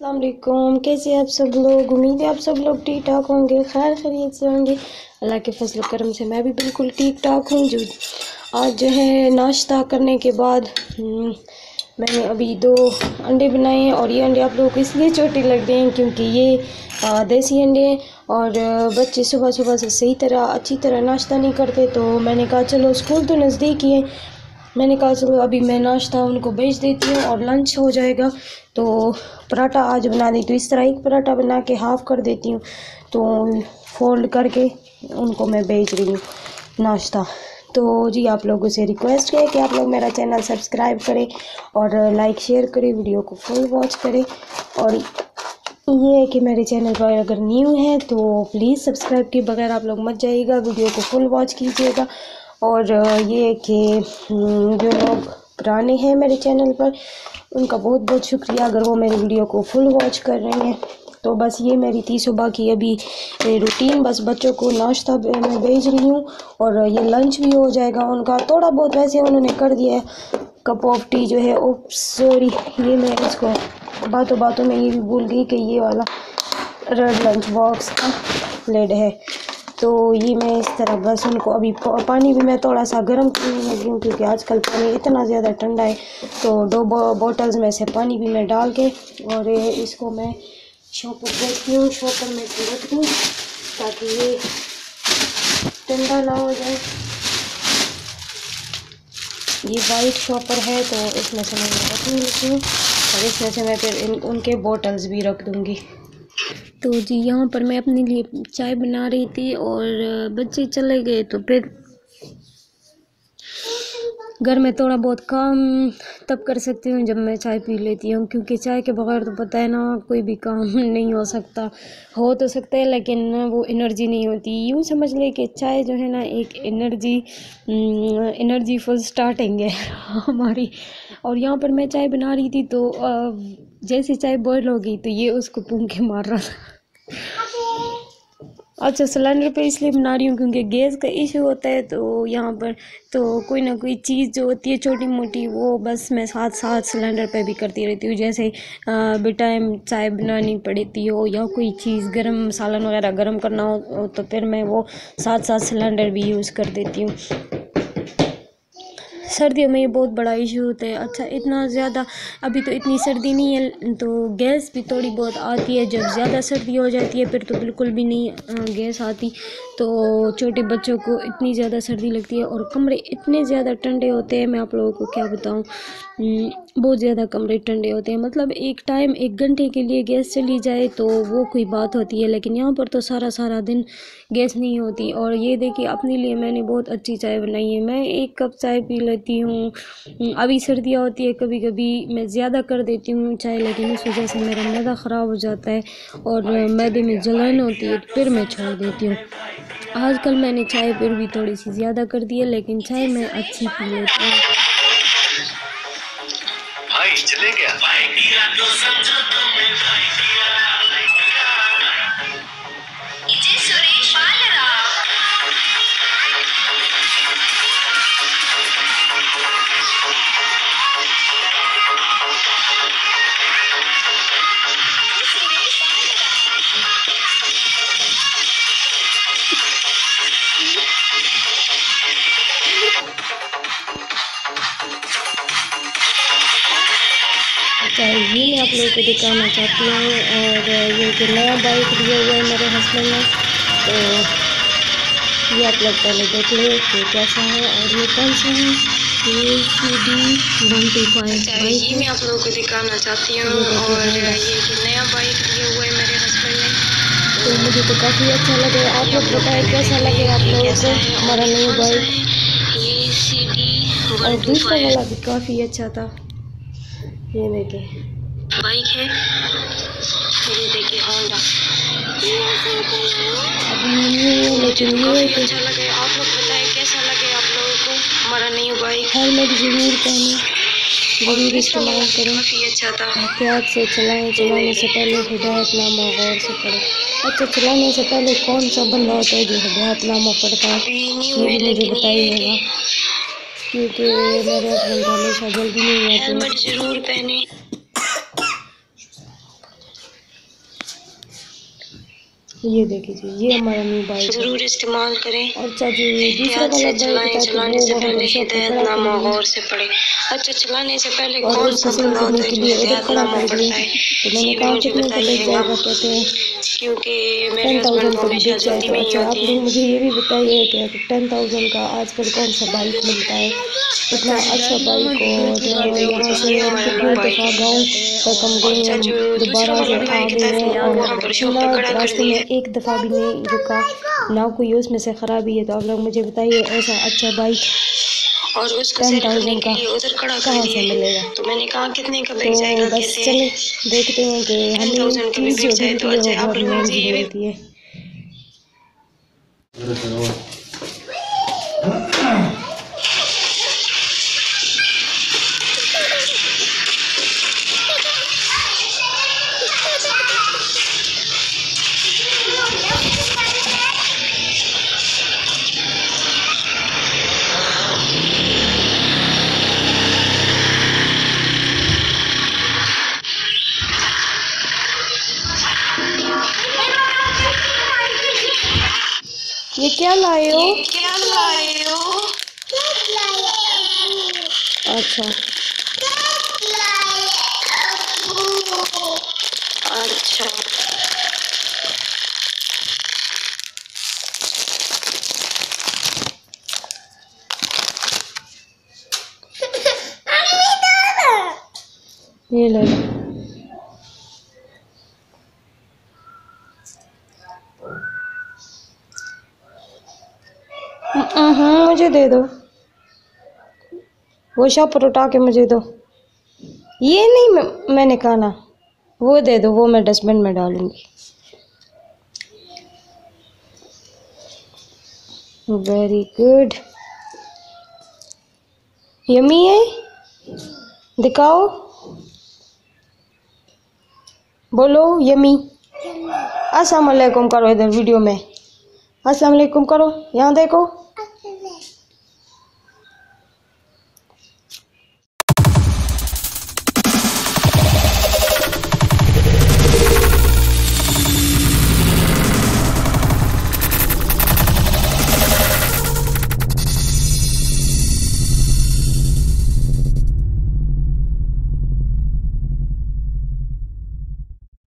अल्लाम कैसे आप सब लोग? उम्मीद है आप सब लोग ठीक ठाक होंगे खैर खरीद से होंगे। अल्लाह के फजल करम से मैं भी बिल्कुल ठीक ठाक हूँ जो। आज जो है नाश्ता करने के बाद हम्म, मैंने अभी दो अंडे बनाए हैं और ये अंडे आप लोगों को इसलिए छोटे लग रहे हैं क्योंकि ये देसी अंडे हैं और बच्चे सुबह सुबह से सही तरह अच्छी तरह नाश्ता नहीं करते तो मैंने कहा चलो स्कूल तो नज़दीक ही है। मैंने कहा चलो अभी मैं नाश्ता उनको भेज देती हूँ और लंच हो जाएगा। तो पराठा आज बना दी तो इस तरह एक पराठा बना के हाफ़ कर देती हूँ। तो फोल्ड करके उनको मैं बेच रही हूँ नाश्ता। तो जी आप लोगों से रिक्वेस्ट है कि आप लोग मेरा चैनल सब्सक्राइब करें और लाइक शेयर करें वीडियो को फुल वॉच करें। और ये है कि मेरे चैनल पर अगर न्यू है तो प्लीज़ सब्सक्राइब के बगैर आप लोग मत जाइएगा। वीडियो को फुल वॉच कीजिएगा। और ये है कि हम्म, जो लोग पुराने हैं मेरे चैनल पर। उनका बहुत बहुत शुक्रिया। अगर वो मेरे वीडियो को फुल वॉच कर रहे हैं तो बस ये मेरी थी सुबह की अभी रूटीन बस बच्चों को नाश्ता मैं भेज रही हूँ और ये लंच भी हो जाएगा उनका। थोड़ा बहुत वैसे उन्होंने कर दिया है। कप ऑफ़ टी जो है ओ सॉरी ये मैं इसको बातों बातों में ये भी भूल गई कि ये वाला रेड लंच बॉक्स का लेड है। तो ये मैं इस तरह बस उनको अभी पानी भी मैं थोड़ा सा गर्म करने लगी हूँ क्योंकि आजकल पानी इतना ज़्यादा ठंडा है। तो दो बॉटल्स में से पानी भी मैं डाल के और इसको मैं शॉपर रखती हूँ। शॉपर में रख दूँ ताकि ये ठंडा ना हो जाए। ये वाइट शॉपर है तो इसमें से मैं रखने लगी हूँ और इसमें से मैं फिर उनके बॉटल्स भी रख दूँगी। तो जी, यहाँ पर मैं अपने लिए चाय बना रही थी और बच्चे चले गए तो फिर घर में थोड़ा बहुत काम तब कर सकती हूँ जब मैं चाय पी लेती हूँ, क्योंकि चाय के बगैर तो पता है ना, कोई भी काम नहीं हो सकता। हो तो सकता है, लेकिन वो एनर्जी नहीं होती। यूँ समझ ले कि चाय जो है ना, एक एनर्जी एनर्जी फुल स्टार्टिंग है हमारी। और यहाँ पर मैं चाय बना रही थी तो जैसे चाय बॉयल हो गई तो ये उसको पूंग के मार रहा था। अच्छा सिलेंडर पे इसलिए बना रही हूँ क्योंकि गैस का इशू होता है तो यहाँ पर तो कोई ना कोई चीज़ जो होती है छोटी मोटी वो बस मैं साथ साथ सिलेंडर पे भी करती रहती हूँ। जैसे बेटाइम चाय बनानी पड़ती हो या कोई चीज़ गरम सालन वगैरह गरम करना हो तो फिर मैं वो साथ साथ सिलेंडर भी यूज़ कर देती हूँ। सर्दियों में ये बहुत बड़ा इशू होता है। अच्छा इतना ज़्यादा अभी तो इतनी सर्दी नहीं है तो गैस भी थोड़ी बहुत आती है। जब ज़्यादा सर्दी हो जाती है, फिर तो बिल्कुल भी नहीं गैस आती। तो छोटे बच्चों को इतनी ज़्यादा सर्दी लगती है और कमरे इतने ज़्यादा ठंडे होते हैं, मैं आप लोगों को क्या बताऊँ? बहुत ज़्यादा कमरे ठंडे होते हैं। मतलब एक टाइम एक घंटे के लिए गैस चली जाए तो वो कोई बात होती है, लेकिन यहाँ पर तो सारा सारा दिन गैस नहीं होती। और ये देखिए, अपने लिए मैंने बहुत अच्छी चाय बनाई है। मैं एक कप चाय पी लेती हूँ। अभी सर्दियाँ होती है कभी कभी मैं ज़्यादा कर देती हूँ चाय, लेकिन इस वजह से मेरा मैदा ख़राब हो जाता है और मैदे में जलन होती है, फिर मैं छोड़ देती हूँ। आजकल मैंने चाय फिर भी थोड़ी सी ज़्यादा कर दी है, लेकिन चाय मैं अच्छी पी लेती हूँ। भाई, चले गया। अच्छा ये मैं आप लोगों को दिखाना चाहती हूँ और ये जो नया बाइक दिया हुआ है मेरे हस्बैंड ने तो ये आप लोग पहले देख लो कि कैसा है और ये कौन सा है? ये C D one two five ये मैं आप लोगों को दिखाना चाहती हूँ और ये जो नया बाइक दिया हुआ है मेरे हस्बैंड ने तो मुझे तो काफ़ी अच्छा लगे। आप लोग बताए कैसा लगे आप लोगों को हमारा नया बाइक ये सी डी और दूसरा वाला भी काफ़ी अच्छा था। ये देखिए बाइक है। ये देखिए होंडा लेकिन अच्छा लगे। आप लोग बताएँ कैसा लगे आप लोगों को? हमारा न्यू बाइक हेलमेट ज़रूर पहने ज़रूर इस्तेमाल करें। काफ़ी अच्छा था। एहतियात से चलाएँ। चलाने से पहले हिदायतनामा गौर से पढ़ें। अच्छा चलाने से पहले कौन सा बंदा होता है जो हिदायतनामा पढ़ता है? ये भी मुझे बताइएगा। क्योंकि मेरे हमेशा जल्दी नहीं आते ज़रूर पहने। ये देखिए जी ये हमारा न्यू बाइक ज़रूर इस्तेमाल करें। और अच्छा जी दूसरा वाला चलाएँ तो चलाने से पहले हिदायत नामा गौर से पढ़े। अच्छा चलाने से पहले कौन सा बंदा होता है के जो लिए हिदायत खड़ा नामा कर दिए। पढ़ता है? तो मैंने ये मुझे बताइएगा। जाएगा कहते हैं? क्योंकि मेरे हस्बैंड को भी हमेशा जल्दी तो में ही अच्छा होती है। मुझे ये भी बताइए कि टेन थाउज़ेंड का आजकल कौन सा बाइक मिलता है? इतना अच्छा बाइक और यहाँ से कितनी दफ़ा गाँव तक हम गए अच्छा दोबारा से आ गए हैं और पर शॉप पे खड़ा कर रास्ते में दिए एक दफ़ा भी नहीं रुका। ना कोई उसमें से ख़राबी है तो आप लोग मुझे बताइए ऐसा अच्छा बाइक और उसको टेन थाउज़ेंड का कहाँ से मिलेगा? तो मैंने कहा कितने का तो जाएगा बस चले देखते हैं कि हमें चीज़ जो तो मिलती है वो आप बहुत लोग महँगी मिलती है। ये क्या लाए हो? क्या लाए हो? अच्छा। अच्छा। ये ले। मुझे दे दो। वो शॉपर उठा के मुझे दो। ये नहीं मैं, मैंने कहा ना वो दे दो वो मैं डस्टबिन में डालूँगी। वेरी गुड यमी है? दिखाओ। बोलो यमी अस्सलाम वालेकुम करो इधर वीडियो में। अस्सलाम वालेकुम करो यहाँ देखो।